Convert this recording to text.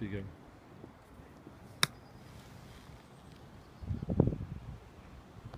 figiem.